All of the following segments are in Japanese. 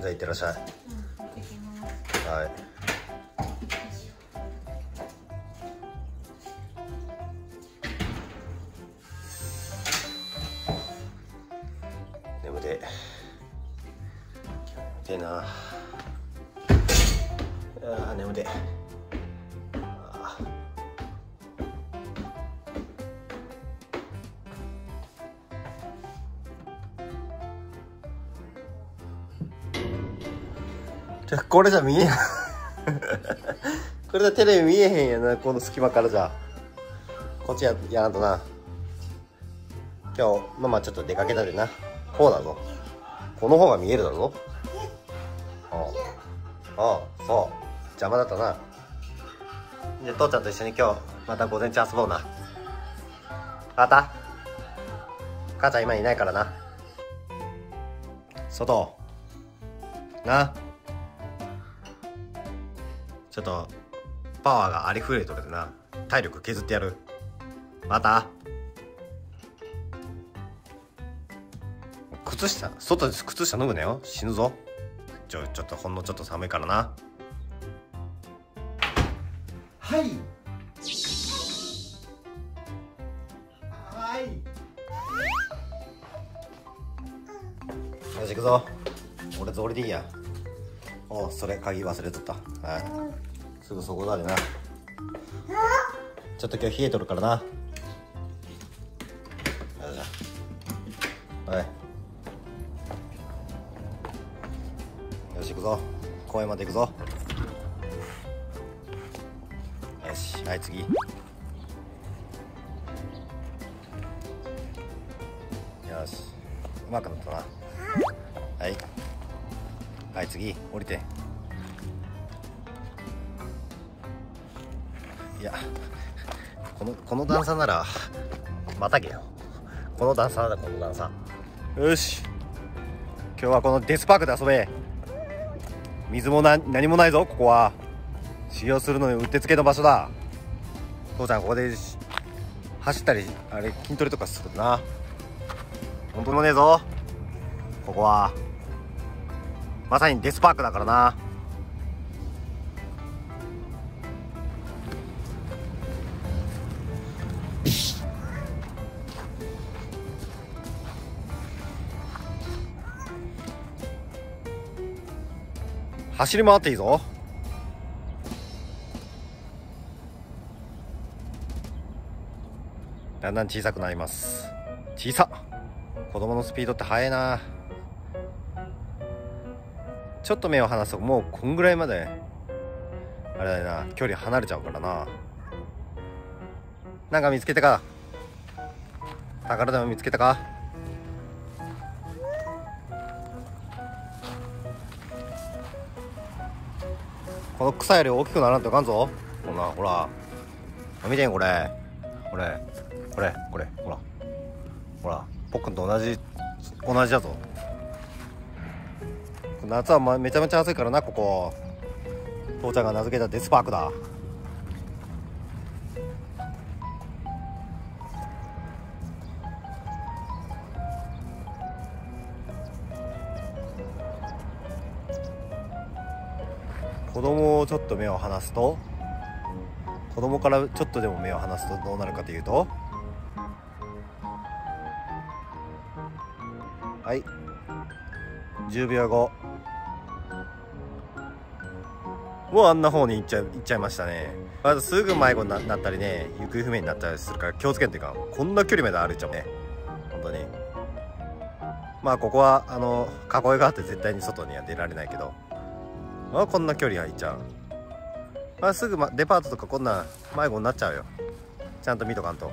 じゃあ行ってらっしゃい。うん。はい。な。あー眠てじゃこれじゃ見えん。これでテレビ見えへんやなこの隙間からじゃ。こっちややらんとな。今日ママちょっと出かけたでな。こうだぞ。この方が見えるだぞ。ああ。ああそう。邪魔だったな。じゃあ父ちゃんと一緒に今日また午前中遊ぼうな。分かった？母ちゃん今いないからな。外。な。ょっとパワーがありふれとるでな。体力削ってやる。また。靴下外で靴下脱ぐなよ。死ぬぞ。ちょちょっとほんのちょっと寒いからな。はい。はい。よし行くぞ。俺ぞ俺でいいや。おうそれ鍵忘れとった。はいすぐそこだでな。ちょっと今日冷えとるからな。はい。よし行くぞ。公園まで行くぞ。よしはい次。よし。うまくなったな。はい。はい次。降りて。いやこのこの段差ならまたげよ。この段差だこの段差。よし。今日はこのデスパークで遊べ。水もな何もないぞここは。修行するのにうってつけの場所だ。父ちゃんここで走ったりあれ筋トレとかするな。本当もねえぞ。ここは。まさにデスパークだからな。走り回っていいぞ。だんだん小さくなります。小さ。子供のスピードって速いな。ちょっと目を離すともうこんぐらいまであれだな距離離れちゃうからな。なんか見つけたか？宝玉見つけたか？この草より大きくならんといかんぞ。こんなほら。見てんこれ。これこれこれ。ほら。ほらポックンと同じ同じだぞ。夏はまめちゃめちゃ暑いからなここ。父ちゃんが名付けたデスパークだ。子供をちょっと目を離すと子供からちょっとでも目を離すとどうなるかというとはい。10秒後。もうあんな方に行っちゃ行っちゃいましたね。まずすぐ迷子になったりね行方不明になったりするから気をつけんというかこんな距離まで歩いちゃうね。本当に。まあここはあの囲いがあって絶対に外には出られないけど。あこんな距離は行っちゃう。あすぐ、ま、デパートとかこんな迷子になっちゃうよ。ちゃんと見とかんと。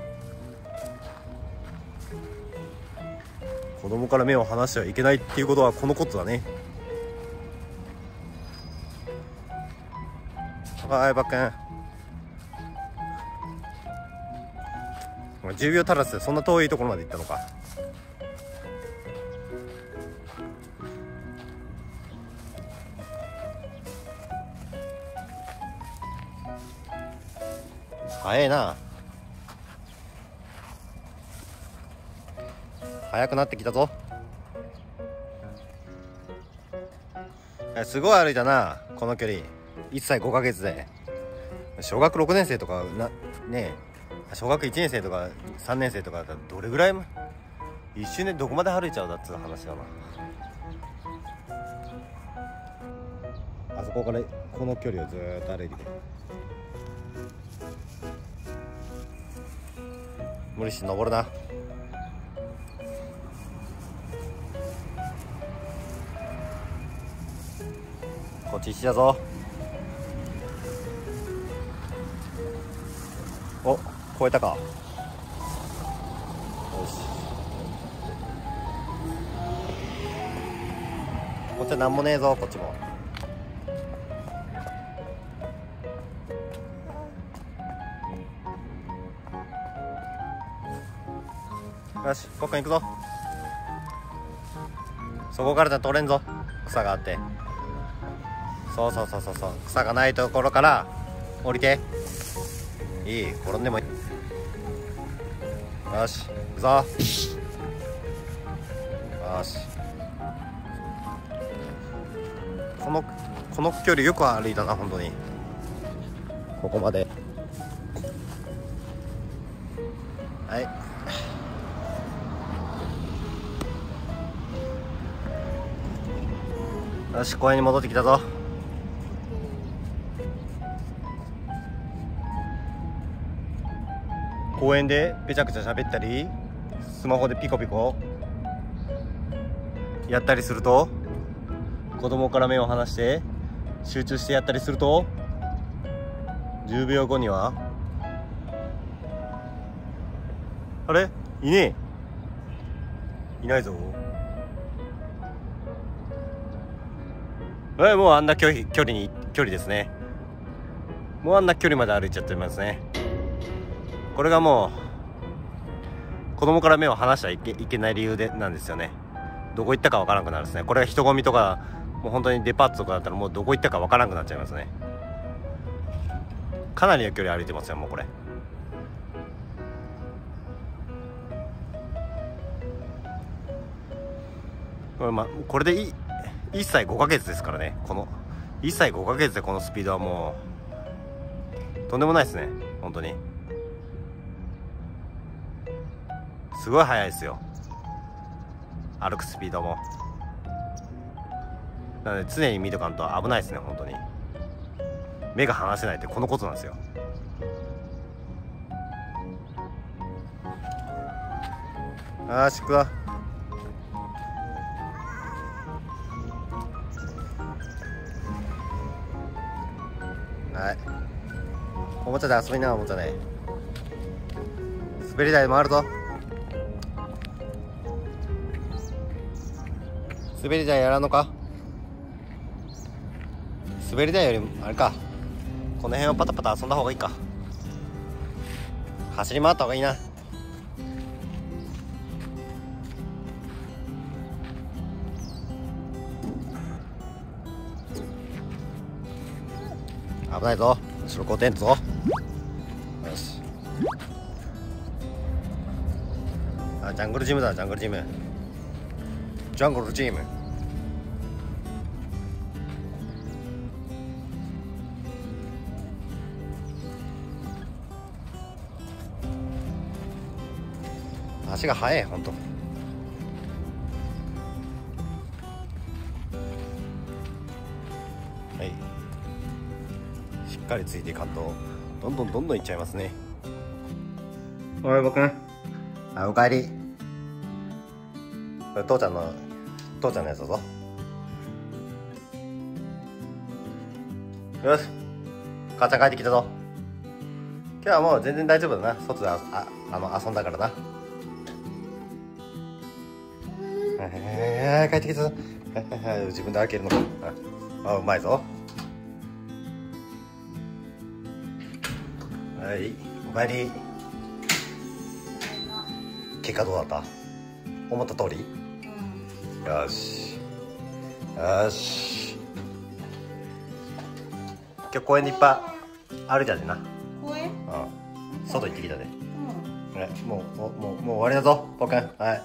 子供から目を離してはいけないっていうことはこのことだね。はいバックン10秒足らずでそんな遠いところまで行ったのか。早いな。早くなってきたぞ。すごい歩いたなこの距離。1歳5ヶ月で。小学6年生とかなねえ。小学1年生とか3年生とかだったらどれぐらいも？一瞬でどこまで歩いちゃうだっつう話だなあそこからこの距離をずーっと歩いてくる無理して登るなこっち一だぞお超えたかよしこっちは何もねえぞこっちもよしこっか行くぞ。そこからじゃ取れんぞ。草があって。そうそうそうそうそう。草がないところから降りて。いい転んでもいい。よし行くぞ。よし。このこの距離よく歩いたな本当に。ここまで。はい。よし公園に戻ってきたぞ。公園でぺちゃくちゃ喋ったりスマホでピコピコやったりすると子供から目を離して集中してやったりすると10秒後にはあれ？いねえ。いないぞ。えもうあんな距離距離に距離ですね。もうあんな距離まで歩いちゃってますね。これがもう子供から目を離しちゃいけいけない理由でなんですよね。どこ行ったかわからなくなるんですね。これが人混みとかもう本当にデパートとかだったらもうどこ行ったかわからなくなっちゃいますね。かなりの距離歩いてますよもうこれ。これ,、ま、これでいい1歳5ヶ月ですからね。この1歳5ヶ月でこのスピードはもうとんでもないですね。本当に。すごい速いですよ。歩くスピードも。なので常に見とかんと危ないですね本当に。目が離せないってこのことなんですよ。よしくぞ。もちゃで遊びなおもちゃで滑り台もあるぞ。滑り台やらんのか？滑り台よりもあれか。この辺をパタパタ遊んだ方がいいか。走り回った方がいいな。危ないぞ。後ろこうてんぞ。よし。あジャングルジムだジャングルジム。ジャングルジム。足が速い本当はかりついていかんとどんどんどんどんいっちゃいますね。おい僕あおかえり。これ父ちゃんの父ちゃんのやつだぞ。よし。母ちゃん帰ってきたぞ。今日はもう全然大丈夫だな。外であああの遊んだからな。えー、帰ってきたぞ。自分で開けるのか。ああうまいぞはい。おかえり。結果どうだった？思った通り？よし。よし。今日公園でいっぱい歩いたでな。公園？うん。外行ってきたで。うん。ねもうもうもうもう終わりだぞポカン。はい